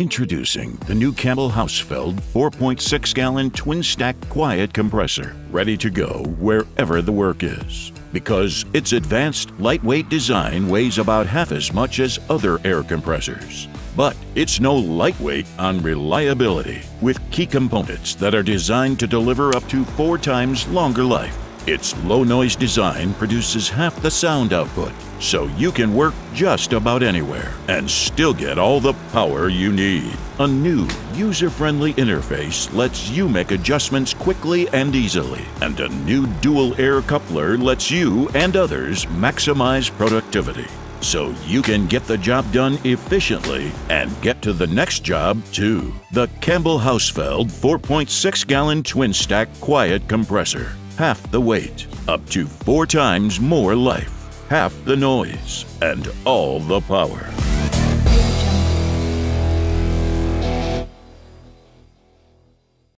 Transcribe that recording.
Introducing the new Campbell Hausfeld 4.6 gallon twin stack quiet compressor, ready to go wherever the work is. Because its advanced, lightweight design weighs about half as much as other air compressors. But it's no lightweight on reliability, with key components that are designed to deliver up to four times longer life. Its low noise design produces half the sound output, so you can work just about anywhere and still get all the power you need. A new, user friendly interface lets you make adjustments quickly and easily, and a new dual air coupler lets you and others maximize productivity. So you can get the job done efficiently and get to the next job too. The Campbell Hausfeld 4.6 gallon twin stack quiet compressor half the weight, up to four times more life, half the noise, and all the power.